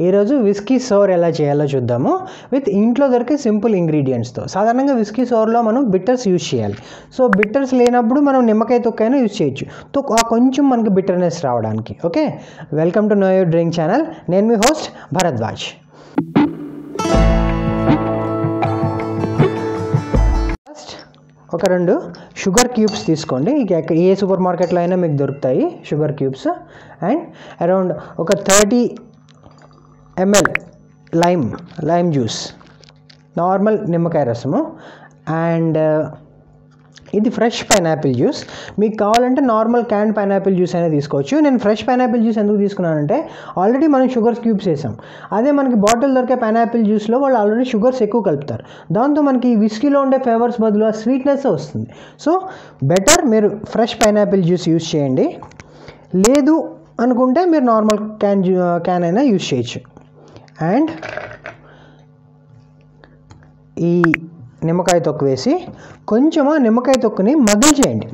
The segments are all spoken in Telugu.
ఈరోజు విస్కీ సోర్ ఎలా చేయాలో చూద్దాము. విత్ ఇంట్లో దొరికే సింపుల్ ఇంగ్రీడియంట్స్తో సాధారణంగా విస్కీ సోర్లో మనం బిట్టర్స్ యూజ్ చేయాలి. సో బిట్టర్స్ లేనప్పుడు మనం నిమ్మకాయ తొక్కైనా యూజ్ చేయొచ్చు. తో ఆ కొంచెం మనకి బిట్టర్నెస్ రావడానికి. Okay? Welcome to know your drink channel. నేను మీ హోస్ట్ భరద్వాజ్. ఫస్ట్ ఒక రెండు షుగర్ క్యూబ్స్ తీసుకోండి. ఏ సూపర్ మార్కెట్లో అయినా మీకు దొరుకుతాయి షుగర్ క్యూబ్స్. అండ్ అరౌండ్ ఒక thirty ML lime lime juice normal నిమ్మకాయ రసము. అండ్ uh, ఇది ఫ్రెష్ పైనాపిల్ జ్యూస్ మీకు కావాలంటే నార్మల్ క్యాన్ పైనాపిల్ జ్యూస్ అయినా తీసుకోవచ్చు. నేను ఫ్రెష్ పైనాపిల్ జ్యూస్ ఎందుకు తీసుకున్నానంటే ఆల్రెడీ మనం షుగర్ క్యూబ్స్ వేసాం. అదే మనకి బాటిల్ దొరికే పైనాపిల్ జ్యూస్లో వాళ్ళు ఆల్రెడీ షుగర్స్ ఎక్కువ కలుపుతారు. దాంతో మనకి విస్కీలో ఉండే ఫ్లేవర్స్ బదులు ఆ స్వీట్నెస్ వస్తుంది. సో బెటర్ మీరు ఫ్రెష్ పైనాపిల్ జ్యూస్ యూస్ చేయండి. లేదు అనుకుంటే మీరు నార్మల్ క్యాన్ క్యాన్ అయినా యూస్ చేయొచ్చు. అండ్ ఈ నిమ్మకాయ తొక్కు వేసి కొంచెము నిమ్మకాయ తొక్కుని మగిల్ చేయండి.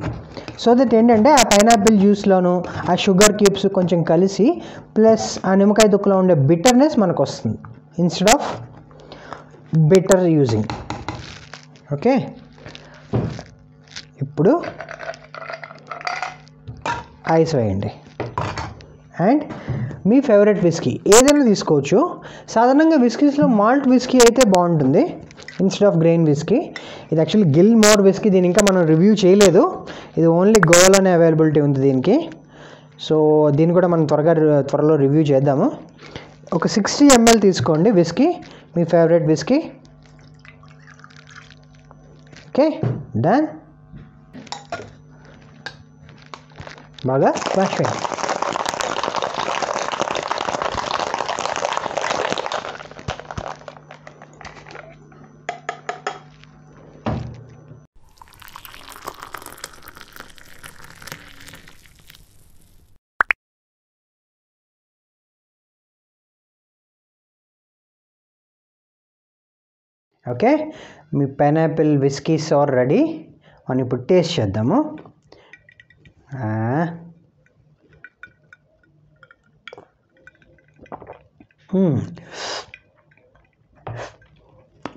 సో దట్ ఏంటంటే ఆ పైనాపిల్ జ్యూస్లోను ఆ షుగర్ క్యూబ్స్ కొంచెం కలిసి ప్లస్ ఆ నిమ్మకాయ తొక్కులో ఉండే బిట్టర్నెస్ మనకు వస్తుంది instead of bitter using okay ఇప్పుడు ఐస్ వేయండి. అండ్ మీ ఫేవరెట్ విస్కీ. ఏదైనా తీసుకోవచ్చు. సాధారణంగా విస్కీస్లో మాల్ట్ విస్కీ అయితే బాగుంటుంది. Instead of grain whisky. ఇది యాక్చువల్లీ గిల్ మోర్ విస్కీ. దీని ఇంకా మనం రివ్యూ చేయలేదు. ఇది ఓన్లీ గోవాలోనే అవైలబిలిటీ ఉంది దీనికి. సో దీన్ని కూడా మనం త్వరగా త్వరలో రివ్యూ చేద్దాము. ఒక సిక్స్టీ ఎంఎల్ తీసుకోండి విస్కీ. మీ ఫేవరెట్ విస్కీ. ఓకే డన్ బాగా క్రాష్ చేయండి ఓకే? మీ పైనాపిల్ విస్కీ సార్ రెడీ. మనం ఇప్పుడు టేస్ట్ చేద్దాము.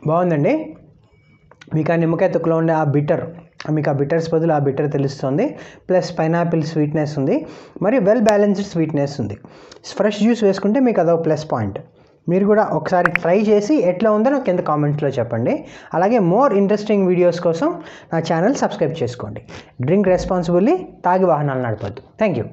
బాగుందండి. మీకు ఆ నిమ్మకాయ తొక్కులో ఉండే ఆ బిటర్ మీకు ఆ బిటర్స్ బదులు ఆ బిటర్ తెలుస్తుంది. ప్లస్ పైనాపిల్ స్వీట్నెస్ ఉంది. మరి వెల్ బ్యాలెన్స్డ్ స్వీట్నెస్ ఉంది. ఫ్రెష్ జ్యూస్ వేసుకుంటే మీకు అదొక ప్లస్ పాయింట్. మీరు కూడా ఒకసారి ట్రై చేసి ఎట్లా ఉందో నాకు కింద కామెంట్స్లో చెప్పండి. అలాగే మోర్ ఇంట్రెస్టింగ్ వీడియోస్ కోసం నా ఛానల్ సబ్స్క్రైబ్ చేసుకోండి. డ్రింక్ రెస్పాన్సిబుల్లీ తాగి వాహనాలు నడపద్దు. Thank you